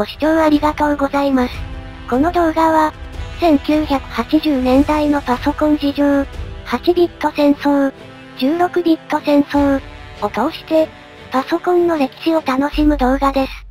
ご視聴ありがとうございます。この動画は、1980年代のパソコン事情、8ビット戦争、16ビット戦争を通して、パソコンの歴史を楽しむ動画です。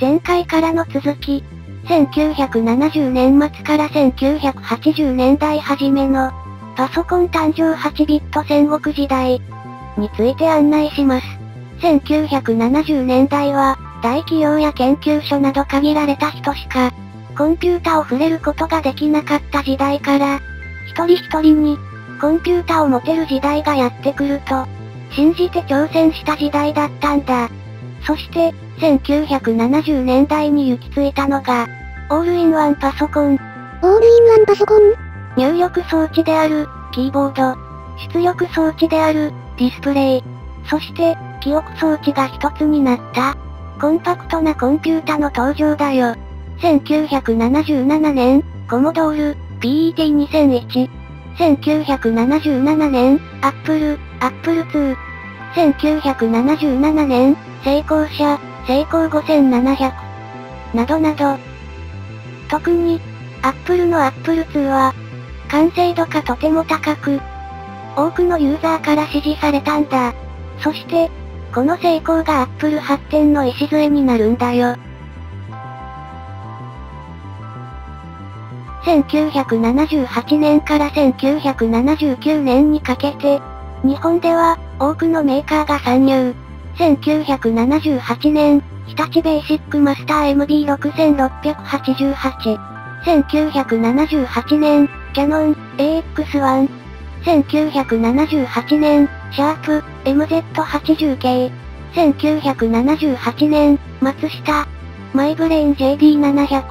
前回からの続き、1970年末から1980年代初めの、パソコン誕生8ビット戦国時代、について案内します。1970年代は、大企業や研究所など限られた人しか、コンピュータを触れることができなかった時代から、一人一人に、コンピュータを持てる時代がやってくると、信じて挑戦した時代だったんだ。そして、1970年代に行き着いたのが、オールインワンパソコン。オールインワンパソコン？入力装置である、キーボード。出力装置である、ディスプレイ。そして、記憶装置が一つになった。コンパクトなコンピュータの登場だよ。1977年、コモドール、PET2001。1977年、アップル、アップル2。1977年、精工舎、セイコー5700。などなど。特に、アップルのアップル2は、完成度がとても高く、多くのユーザーから支持されたんだ。そして、この成功がアップル発展の礎になるんだよ。1978年から1979年にかけて、日本では多くのメーカーが参入。1978年、日立ベーシックマスター MB6688。1978年、キャノン AX1。1978年、シャープ MZ80 系。1978年、松下、マイブレイン JD700。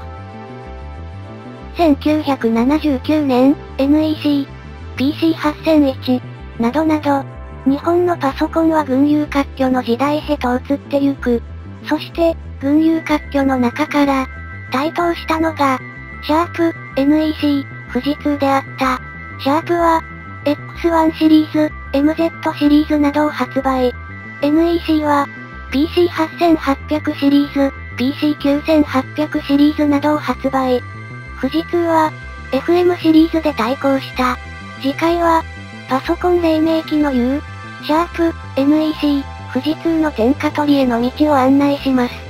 1979年、NEC、PC8001、などなど、日本のパソコンは群雄割拠の時代へと移ってゆく。そして、群雄割拠の中から、台頭したのが、シャープ、NEC、富士通であった。シャープは、X1 シリーズ、MZ シリーズなどを発売。NEC は、PC8800 シリーズ、PC9800 シリーズなどを発売。富士通は、FM シリーズで対抗した。次回は、パソコン黎明期の U、シャープ、NEC、富士通の天下取りへの道を案内します。